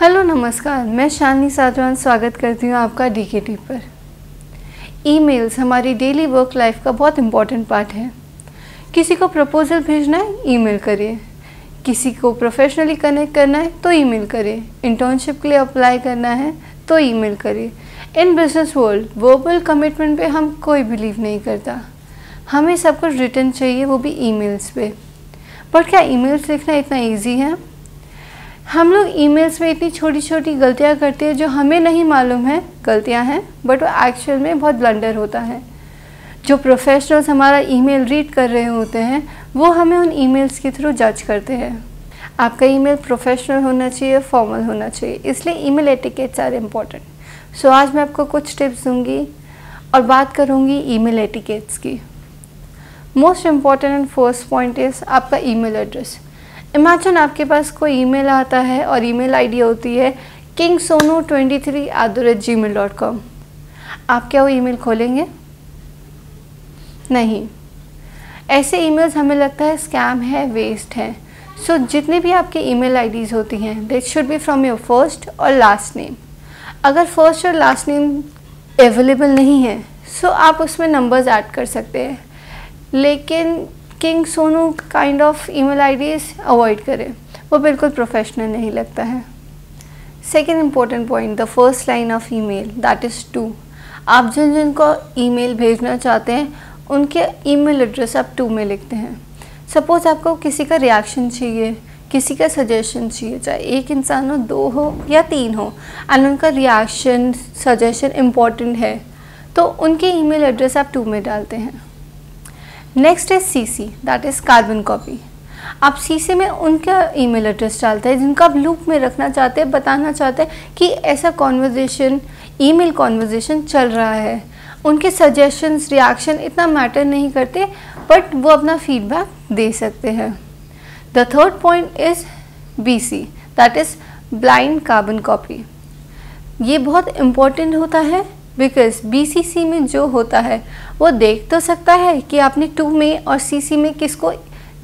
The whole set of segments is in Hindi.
हेलो, नमस्कार। मैं शानी साजवान स्वागत करती हूँ आपका डी पर। ईमेल्स हमारी डेली वर्क लाइफ का बहुत इंपॉर्टेंट पार्ट है। किसी को प्रपोज़ल भेजना है ईमेल करिए। किसी को प्रोफेशनली कनेक्ट करना है तो ईमेल करिए। इंटर्नशिप के लिए अप्लाई करना है तो ईमेल करिए। In business world verbal commitment पे हम कोई बिलीव नहीं करता। हमें सब कुछ रिटर्न चाहिए, वो भी ईमेल्स पे। बट क्या ईमेल्स लिखना इतना इजी है? हम लोग ईमेल्स में इतनी छोटी छोटी गलतियाँ करते हैं जो हमें नहीं मालूम है, गलतियाँ हैं बट वो एक्चुअल में बहुत ब्लंडर होता है। जो प्रोफेशनल्स हमारा ईमेल रीड कर रहे होते हैं, वो हमें उन ईमेल्स के थ्रू जज करते हैं। आपका ईमेल प्रोफेशनल होना चाहिए फॉर्मल होना चाहिए, इसलिए email etiquettes are important so आज मैं आपको कुछ टिप्स दूँगी और बात करूँगी ईमेल एटिकेट्स की। Most important and first point is आपका ईमेल एड्रेस इमेजिन आपके पास कोई ईमेल आता है और ईमेल आईडी होती है king Sonu twenty three at the rate Gmail dot com आप क्या वो ईमेल खोलेंगे? नहीं। ऐसे ईमेल्स हमें लगता है स्कैम है वेस्ट है। सो so, जितने भी आपके ईमेल आईडीज़ होती हैं that should be from your first और लास्ट नेम अगर फ़र्स्ट और लास्ट नेम अवेलेबल नहीं है सो so आप उसमें नंबर्स ऐड कर सकते हैं। लेकिन king Sonu kind of email IDs avoid करें वो बिल्कुल प्रोफेशनल नहीं लगता है second important point the first line of email that is to आप जिन जिन को ईमेल भेजना चाहते हैं, उनके ईमेल एड्रेस आप टू में लिखते हैं. सपोज़ आपको किसी का रिएक्शन चाहिए, किसी का सजेशन चाहिए, चाहे एक इंसान हो, दो हो, या तीन हो एंड उनका रिएक्शन सजेशन इंपॉर्टेंट है तो उनके ईमेल एड्रेस आप टू में डालते हैं. Next is C that is carbon copy आप सी सी में उनका ईमेल एड्रेस डालते हैं, जिनका आप लूप में रखना चाहते हैं, बताना चाहते हैं कि ऐसा कॉन्वर्जेशन ईमेल कॉन्वर्जेशन चल रहा है। उनके सजेशंस रिएक्शन इतना मैटर नहीं करते बट वो अपना फीडबैक दे सकते हैं। The third point is B C that is blind carbon copy ये बहुत इम्पोर्टेंट होता है बिकॉज़ BCC में जो होता है, वो देख तो सकता है कि आपने टू में और सी में किसको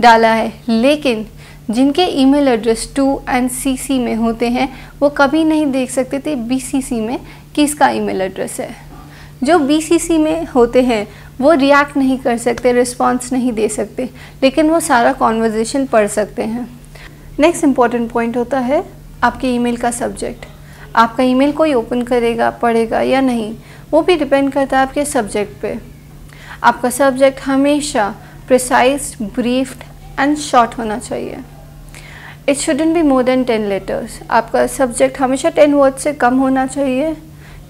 डाला है। लेकिन जिनके email address to and C में होते हैं, वो कभी नहीं देख सकते थे बीसीसी में किसका ईमेल एड्रेस है। जो बीसीसी में होते हैं, वो रिएक्ट नहीं कर सकते रिस्पॉन्स नहीं दे सकते, लेकिन वो सारा कॉन्वर्जेसन पढ़ सकते हैं। नेक्स्ट इंपॉर्टेंट पॉइंट होता है आपके ईमेल का सब्जेक्ट आपका ईमेल कोई ओपन करेगा, पढ़ेगा या नहीं, वो भी डिपेंड करता है आपके सब्जेक्ट पे। आपका सब्जेक्ट हमेशा प्रिसाइज ब्रीफ्ड एंड शॉर्ट होना चाहिए। It shouldn't be more than ten letters आपका सब्जेक्ट हमेशा टेन वर्ड से कम होना चाहिए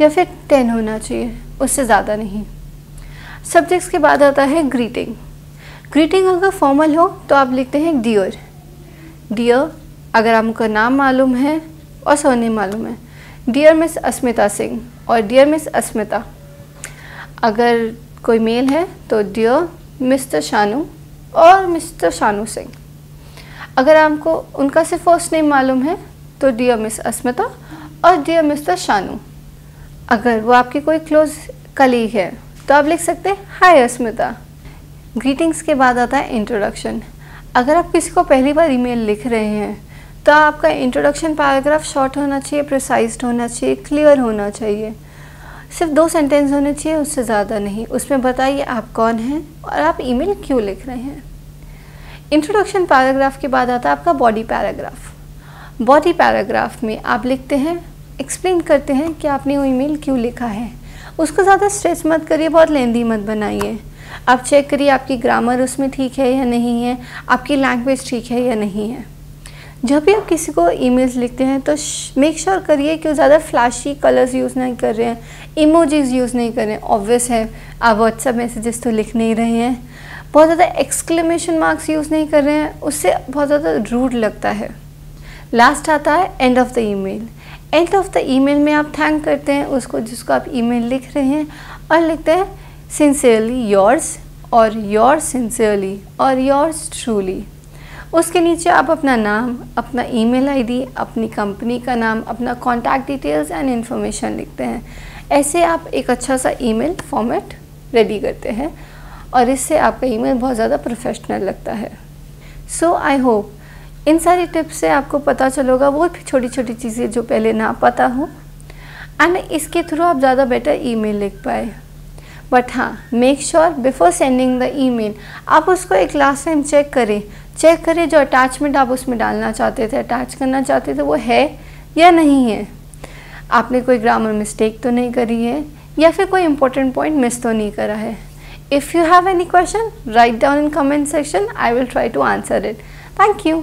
या फिर टेन होना चाहिए, उससे ज़्यादा नहीं। सब्जेक्ट्स के बाद आता है ग्रीटिंग ग्रीटिंग अगर फॉर्मल हो तो आप लिखते हैं डियर डियर अगर आपका नाम मालूम है और सरनेम मालूम है डियर मिस अस्मिता सिंह और डियर मिस अस्मिता अगर कोई मेल है तो डियर मिस्टर शानू और मिस्टर शानू सिंह अगर आपको उनका सिर्फ़ फ़र्स्ट नेम मालूम है तो डियर मिस अस्मिता और डियर मिस्टर शानू अगर वो आपकी कोई क्लोज कलीग है तो आप लिख सकते हैं हाय अस्मिता ग्रीटिंग्स के बाद आता है इंट्रोडक्शन अगर आप किसी को पहली बार ईमेल लिख रहे हैं तो आपका इंट्रोडक्शन पैराग्राफ शॉर्ट होना चाहिए प्रिसाइज होना चाहिए क्लियर होना चाहिए। सिर्फ़ दो सेंटेंस होने चाहिए, उससे ज़्यादा नहीं। उसमें बताइए आप कौन हैं और आप ईमेल क्यों लिख रहे हैं। इंट्रोडक्शन पैराग्राफ के बाद आता है आपका बॉडी पैराग्राफ बॉडी पैराग्राफ में आप लिखते हैं एक्सप्लेन करते हैं कि आपने वो ईमेल क्यों लिखा है। उसको ज़्यादा स्ट्रेच मत करिए, बहुत लेंदी मत बनाइए। आप चेक करिए आपकी ग्रामर उसमें ठीक है या नहीं है, आपकी लैंग्वेज ठीक है या नहीं है। जब भी आप किसी को ईमेल्स लिखते हैं तो मेक श्योर करिए कि ज़्यादा फ्लैशी कलर्स यूज़ नहीं कर रहे हैं इमोजीज यूज़ नहीं कर रहे हैं। ऑब्वियस है, आप व्हाट्सएप मैसेजेस तो लिख नहीं रहे हैं। बहुत ज़्यादा एक्सक्लेमेशन मार्क्स यूज़ नहीं कर रहे हैं, उससे बहुत ज़्यादा रूड लगता है। लास्ट आता है end of the email end of the email में आप थैंक करते हैं उसको, जिसको आप ईमेल लिख रहे हैं, और लिखते हैं सिंसियरली योर्स और योर सिंसियरली और योर्स ट्रूली उसके नीचे आप अपना नाम, अपना ईमेल आईडी अपनी कंपनी का नाम, अपना कॉन्टैक्ट डिटेल्स एंड इन्फॉर्मेशन लिखते हैं। ऐसे आप एक अच्छा सा ईमेल फॉर्मेट रेडी करते हैं और इससे आपका ईमेल बहुत ज़्यादा प्रोफेशनल लगता है। सो आई होप इन सारी टिप्स से आपको पता चलोगा वो भी छोटी छोटी चीज़ें जो पहले ना पता हो। एंड इसके थ्रू आप ज़्यादा बेटर ईमेल लिख पाए। बट हाँ make sure before sending the email आप उसको एक लास्ट टाइम चेक करें। चेक करें जो अटैचमेंट आप उसमें डालना चाहते थे अटैच करना चाहते थे, वो है या नहीं है। आपने कोई ग्रामर मिस्टेक तो नहीं करी है, या फिर कोई इंपॉर्टेंट पॉइंट मिस तो नहीं करा है। If you have any question write down in comment section I will try to answer it thank you